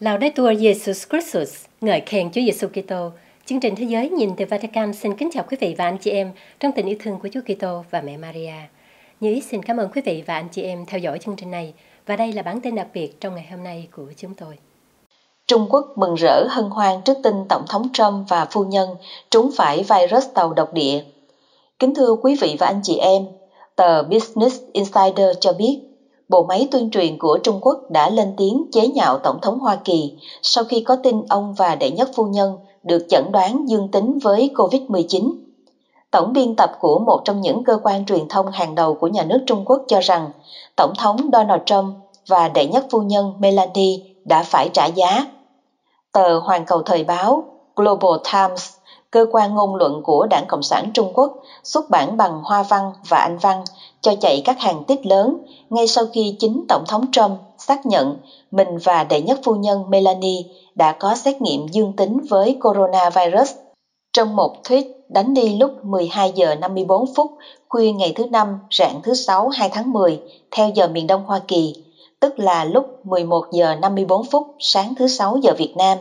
Lào đây tua Jesus Christus, ngợi khen Chúa Giêsu Kitô. Chương trình Thế giới nhìn từ Vatican xin kính chào quý vị và anh chị em trong tình yêu thương của Chúa Kitô và mẹ Maria. Như ý xin cảm ơn quý vị và anh chị em theo dõi chương trình này và đây là bản tin đặc biệt trong ngày hôm nay của chúng tôi. Trung Quốc mừng rỡ hân hoan trước tin Tổng thống Trump và phu nhân trúng phải virus tàu độc địa. Kính thưa quý vị và anh chị em, tờ Business Insider cho biết Bộ máy tuyên truyền của Trung Quốc đã lên tiếng chế nhạo Tổng thống Hoa Kỳ sau khi có tin ông và đệ nhất phu nhân được chẩn đoán dương tính với COVID-19. Tổng biên tập của một trong những cơ quan truyền thông hàng đầu của nhà nước Trung Quốc cho rằng Tổng thống Donald Trump và đệ nhất phu nhân Melania đã phải trả giá. Tờ Hoàn Cầu Thời báo Global Times cơ quan ngôn luận của Đảng Cộng sản Trung Quốc xuất bản bằng Hoa văn và Anh văn cho chạy các hàng tít lớn ngay sau khi chính Tổng thống Trump xác nhận mình và đệ nhất phu nhân Melanie đã có xét nghiệm dương tính với coronavirus. Trong một tweet đánh đi lúc 12 giờ 54 phút khuya ngày thứ Năm rạng thứ Sáu 2 tháng 10 theo giờ miền Đông Hoa Kỳ, tức là lúc 11 giờ 54 phút sáng thứ Sáu giờ Việt Nam,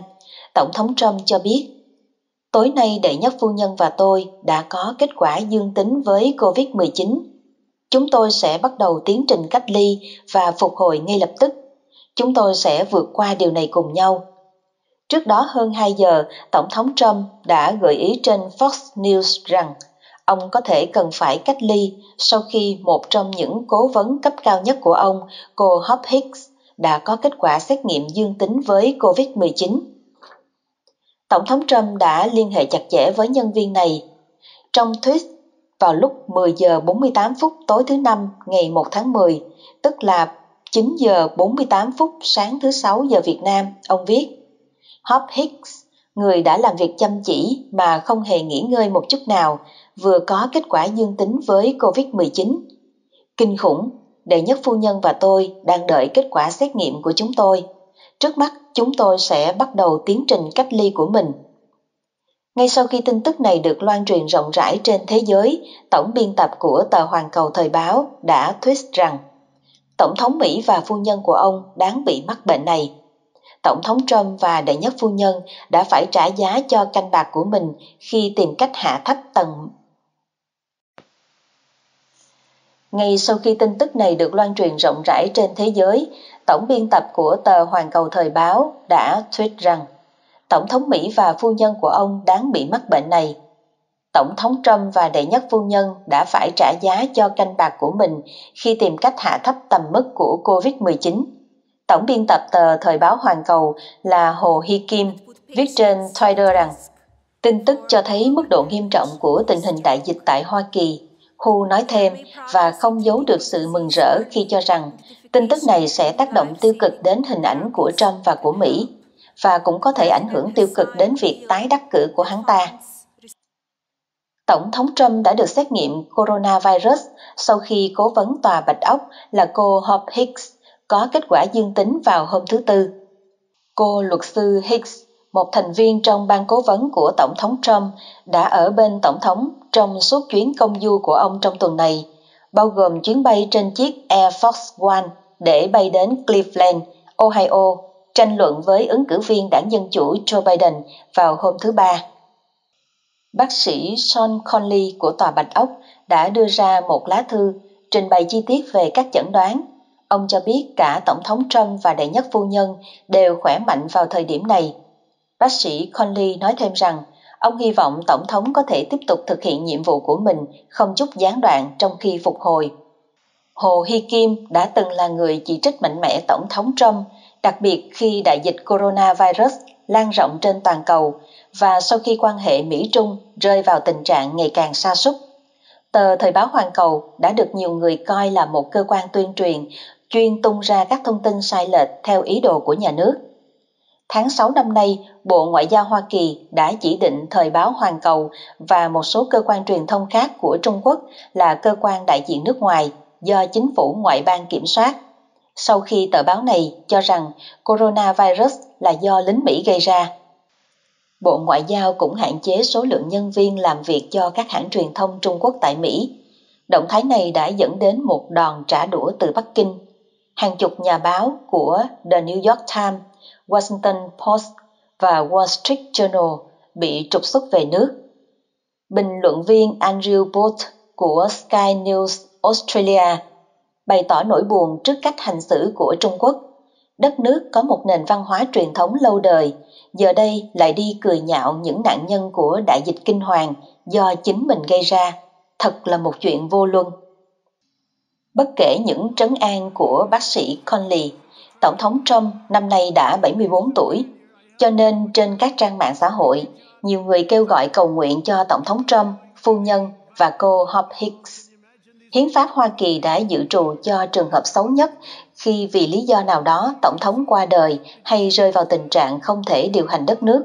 Tổng thống Trump cho biết Tối nay đệ nhất phu nhân và tôi đã có kết quả dương tính với COVID-19. Chúng tôi sẽ bắt đầu tiến trình cách ly và phục hồi ngay lập tức. Chúng tôi sẽ vượt qua điều này cùng nhau. Trước đó hơn 2 giờ, Tổng thống Trump đã gợi ý trên Fox News rằng ông có thể cần phải cách ly sau khi một trong những cố vấn cấp cao nhất của ông, cô Hop Hicks, đã có kết quả xét nghiệm dương tính với COVID-19. Tổng thống Trump đã liên hệ chặt chẽ với nhân viên này. Trong tweet vào lúc 10 giờ 48 phút tối thứ Năm ngày 1 tháng 10, tức là 9 giờ 48 phút sáng thứ Sáu giờ Việt Nam, ông viết Hop Hicks, người đã làm việc chăm chỉ mà không hề nghỉ ngơi một chút nào, vừa có kết quả dương tính với COVID-19. Kinh khủng, đệ nhất phu nhân và tôi đang đợi kết quả xét nghiệm của chúng tôi. Trước mắt chúng tôi sẽ bắt đầu tiến trình cách ly của mình. Ngay sau khi tin tức này được loan truyền rộng rãi trên thế giới, tổng biên tập của tờ Hoàn Cầu Thời báo đã tweet rằng Tổng thống Mỹ và phu nhân của ông đáng bị mắc bệnh này. Tổng thống Trump và đệ nhất phu nhân đã phải trả giá cho canh bạc của mình khi tìm cách hạ thấp tầng. Ngay sau khi tin tức này được loan truyền rộng rãi trên thế giới, tổng biên tập của tờ Hoàn Cầu Thời báo đã tweet rằng, Tổng thống Mỹ và phu nhân của ông đáng bị mắc bệnh này. Tổng thống Trump và đệ nhất phu nhân đã phải trả giá cho canh bạc của mình khi tìm cách hạ thấp tầm mức của COVID-19. Tổng biên tập tờ Thời báo Hoàn Cầu là Hồ Hy Kim viết trên Twitter rằng, tin tức cho thấy mức độ nghiêm trọng của tình hình đại dịch tại Hoa Kỳ. Hu nói thêm và không giấu được sự mừng rỡ khi cho rằng Tin tức này sẽ tác động tiêu cực đến hình ảnh của Trump và của Mỹ và cũng có thể ảnh hưởng tiêu cực đến việc tái đắc cử của hắn ta. Tổng thống Trump đã được xét nghiệm coronavirus sau khi cố vấn tòa Bạch Ốc là cô Hope Hicks có kết quả dương tính vào hôm thứ Tư. Cô luật sư Hicks, một thành viên trong ban cố vấn của Tổng thống Trump, đã ở bên Tổng thống trong suốt chuyến công du của ông trong tuần này bao gồm chuyến bay trên chiếc Air Force One để bay đến Cleveland, Ohio, tranh luận với ứng cử viên đảng Dân Chủ Joe Biden vào hôm thứ Ba. Bác sĩ Sean Conley của Tòa Bạch Ốc đã đưa ra một lá thư trình bày chi tiết về các chẩn đoán. Ông cho biết cả Tổng thống Trump và đệ nhất phu nhân đều khỏe mạnh vào thời điểm này. Bác sĩ Conley nói thêm rằng Ông hy vọng Tổng thống có thể tiếp tục thực hiện nhiệm vụ của mình không chút gián đoạn trong khi phục hồi. Hồ Hy Kim đã từng là người chỉ trích mạnh mẽ Tổng thống Trump, đặc biệt khi đại dịch coronavirus lan rộng trên toàn cầu và sau khi quan hệ Mỹ-Trung rơi vào tình trạng ngày càng sa sút. Tờ Thời báo Hoàn Cầu đã được nhiều người coi là một cơ quan tuyên truyền chuyên tung ra các thông tin sai lệch theo ý đồ của nhà nước. Tháng 6 năm nay, Bộ Ngoại giao Hoa Kỳ đã chỉ định Thời báo Hoàn Cầu và một số cơ quan truyền thông khác của Trung Quốc là cơ quan đại diện nước ngoài do chính phủ ngoại bang kiểm soát. Sau khi tờ báo này cho rằng coronavirus là do lính Mỹ gây ra. Bộ Ngoại giao cũng hạn chế số lượng nhân viên làm việc cho các hãng truyền thông Trung Quốc tại Mỹ. Động thái này đã dẫn đến một đòn trả đũa từ Bắc Kinh. Hàng chục nhà báo của The New York Times Washington Post và Wall Street Journal bị trục xuất về nước. Bình luận viên Andrew Bolt của Sky News Australia bày tỏ nỗi buồn trước cách hành xử của Trung Quốc. Đất nước có một nền văn hóa truyền thống lâu đời, giờ đây lại đi cười nhạo những nạn nhân của đại dịch kinh hoàng do chính mình gây ra. Thật là một chuyện vô luân. Bất kể những trấn an của bác sĩ Conley, Tổng thống Trump năm nay đã 74 tuổi, cho nên trên các trang mạng xã hội, nhiều người kêu gọi cầu nguyện cho Tổng thống Trump, phu nhân và cô Hope Hicks. Hiến pháp Hoa Kỳ đã dự trù cho trường hợp xấu nhất khi vì lý do nào đó Tổng thống qua đời hay rơi vào tình trạng không thể điều hành đất nước.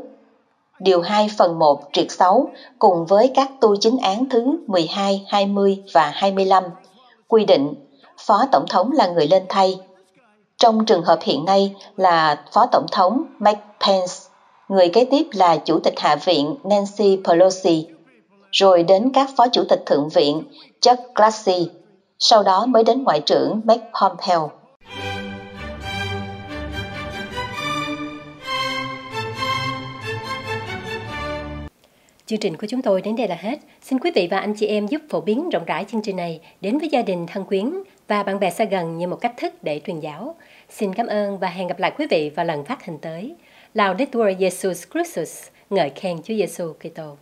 Điều 2 phần 1 triệt 6 cùng với các tu chính án thứ 12, 20 và 25 quy định Phó Tổng thống là người lên thay. Trong trường hợp hiện nay là Phó Tổng thống Mike Pence, người kế tiếp là Chủ tịch Hạ viện Nancy Pelosi, rồi đến các Phó Chủ tịch Thượng viện Chuck Grassley, sau đó mới đến Ngoại trưởng Mike Pompeo. Chương trình của chúng tôi đến đây là hết. Xin quý vị và anh chị em giúp phổ biến rộng rãi chương trình này đến với gia đình thân quyến và bạn bè xa gần như một cách thức để truyền giáo. Xin cảm ơn và hẹn gặp lại quý vị vào lần phát hình tới. Laudetur Jesus Christus, ngợi khen Chúa Giêsu Kitô.